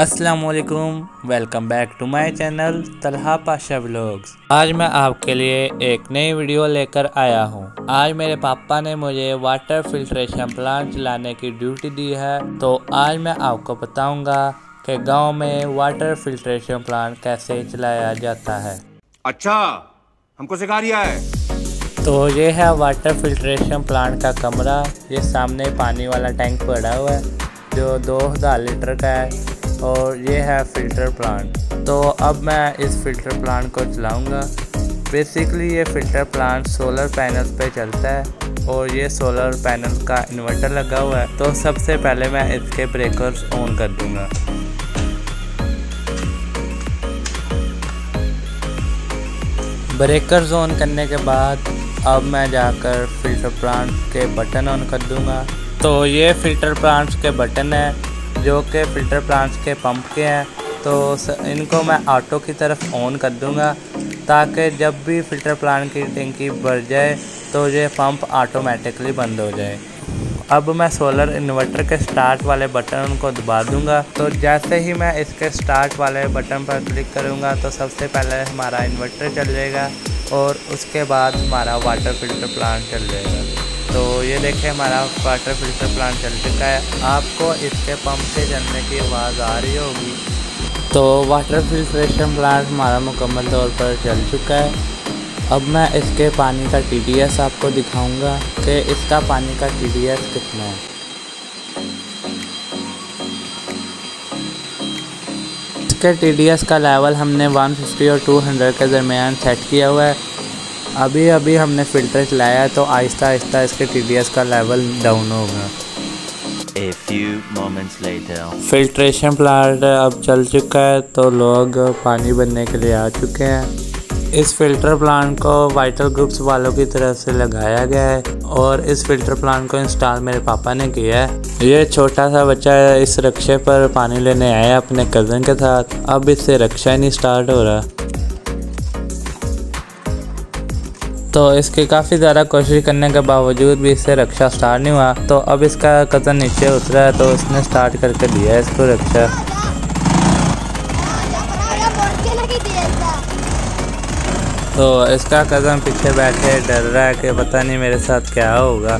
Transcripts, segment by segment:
अस्सलाम वालेकुम welcome back to my channel Talha Pasha vlogs आज मैं आपके लिए एक नई वीडियो लेकर आया हूँ। आज मेरे पापा ने मुझे वाटर फिल्ट्रेशन प्लांट चलाने की ड्यूटी दी है। तो आज मैं आपको बताऊँगा कि गाँव में वाटर फिल्ट्रेशन प्लांट कैसे चलाया जाता है। अच्छा हमको सिखा दिया है। तो ये है वाटर फिल्ट्रेशन प्लांट का कमरा। ये सामने पानी वाला टैंक पड़ा हुआ है जो 2000 लीटर का है। और ये है फ़िल्टर प्लांट। तो अब मैं इस फ़िल्टर प्लांट को चलाऊँगा बेसिकली ये फ़िल्टर प्लांट सोलर पैनल पे चलता है और ये सोलर पैनल का इन्वर्टर लगा हुआ है। तो सबसे पहले मैं इसके ब्रेकर्स ऑन कर दूँगा। ब्रेकर्स ऑन करने के बाद अब मैं जाकर फ़िल्टर प्लांट के बटन ऑन कर दूँगा। तो ये फ़िल्टर प्लांट्स के बटन है। जो कि फ़िल्टर प्लांट्स के पंप के हैं तो इनको मैं ऑटो की तरफ़ ऑन कर दूँगा, ताकि जब भी फ़िल्टर प्लांट की टंकी भर जाए तो ये पंप ऑटोमेटिकली बंद हो जाए। अब मैं सोलर इन्वर्टर के स्टार्ट वाले बटन को दबा दूँगा तो जैसे ही मैं इसके स्टार्ट वाले बटन पर क्लिक करूँगा तो सबसे पहले हमारा इन्वर्टर चल जाएगा, और उसके बाद हमारा वाटर फ़िल्टर प्लांट चल जाएगा। तो ये देखें, हमारा वाटर फ़िल्टर प्लांट चल चुका है। आपको इसके पंप से चलने की आवाज़ आ रही होगी। तो वाटर फिल्ट्रेशन प्लांट हमारा मुकम्मल तौर पर चल चुका है। अब मैं इसके पानी का TDS आपको दिखाऊँगा कि इसका पानी का TDS कितना है। इसके TDS का लेवल हमने 150 और 200 के दरमियान सेट किया हुआ है। अभी अभी हमने फ़िल्टर चलाया तो आहिस्ता आहिस्ता इसके टी का लेवल डाउन होगा। A few moments later. Filtration plant अब चल चुका है तो लोग पानी भरने के लिए आ चुके हैं। इस फ़िल्टर प्लांट को वाइटल ग्रुप्स वालों की तरफ़ से लगाया गया है और इस फ़िल्टर प्लांट को इंस्टॉल मेरे पापा ने किया है। ये छोटा सा बच्चा इस रक्शे पर पानी लेने आया अपने कज़न के साथ। अब इससे रक्षा ही नहीं स्टार्ट हो रहा। तो इसकी काफ़ी ज़्यादा कोशिश करने के बावजूद भी इससे रक्षा स्टार्ट नहीं हुआ। तो अब इसका कज़न नीचे उतरा है तो उसने स्टार्ट करके दिया इसको रक्षा। तो इसका कज़न पीछे बैठे डर रहा है कि पता नहीं मेरे साथ क्या होगा।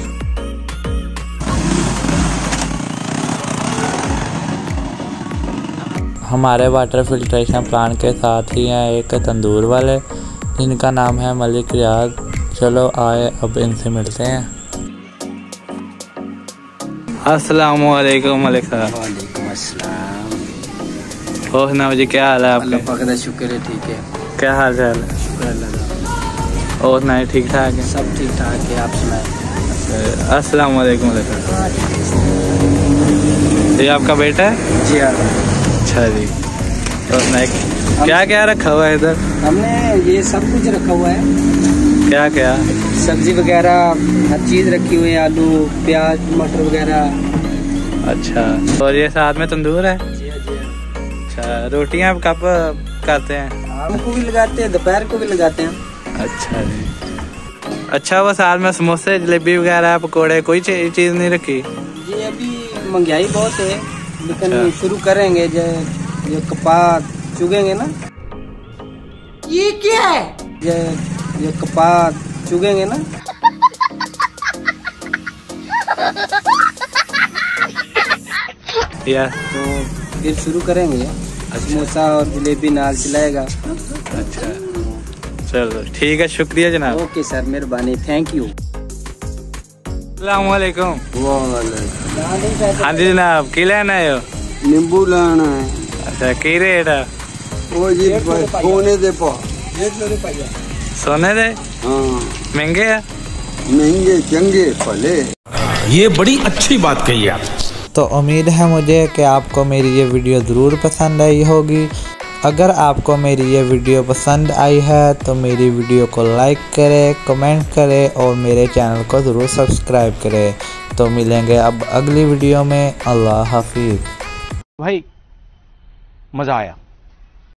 हमारे वाटर फिल्ट्रेशन प्लांट के साथ ही हैं एक तंदूर वाले। जिनका नाम है मलिक रियाज। चलो आए अब इनसे मिलते हैं। अस्सलाम वालेकुम मलिक साहब। वालेकुम अस्सलाम। ओह ना जी क्या हाल है आपका? पाक का शुक्र है ठीक है। क्या हाल चाल है? शुक्र अल्लाह का। और ना ठीक ठाक है? सब ठीक ठाक है आप सुनाए अस्सलाम वालेकुम मलिक साहब। ये आपका बेटा है? जी हाँ। अच्छा जी। और ना क्या क्या रखा हुआ है इधर? हमने ये सब कुछ रखा हुआ है। क्या क्या? सब्ज़ी वगैरह हर चीज़ रखी हुई है आलू प्याज मटर वगैरह। अच्छा। और ये साथ में तंदूर है? अच्छा रोटियाँ कब करते हैं? शाम को भी लगाते हैं दोपहर को भी लगाते हैं। अच्छा जी। अच्छा वो साथ में समोसे जलेबी वगैरह पकोड़े कोई चीज़ नहीं रखी? जी अभी महँगाई बहुत है लेकिन अच्छा। शुरू करेंगे जो ये कपास चुगेंगे ना। ये क्या है? ये ये कपास चुगेंगे ना। या। तो फिर शुरू करेंगे। समोसा और जलेबी नाल चलाएगा अच्छा। चलो ठीक है शुक्रिया जनाब। ओके सर मेहरबानी थैंक यू अस्सलाम वालेकुम। हाँ जी जनाब की लेना है? नींबू लाना है। अच्छा की रेट है वो जी सोने दे पा। सोने दे? हाँ। महँगे है? महँगे चंगे फले ये बड़ी अच्छी बात कही आप। तो उम्मीद है मुझे कि आपको मेरी ये वीडियो ज़रूर पसंद आई होगी। अगर आपको मेरी ये वीडियो पसंद आई है तो मेरी वीडियो को लाइक करें कमेंट करें और मेरे चैनल को ज़रूर सब्सक्राइब करें। तो मिलेंगे अब अगली वीडियो में। अल्लाह हाफिज़। भाई मज़ा आया।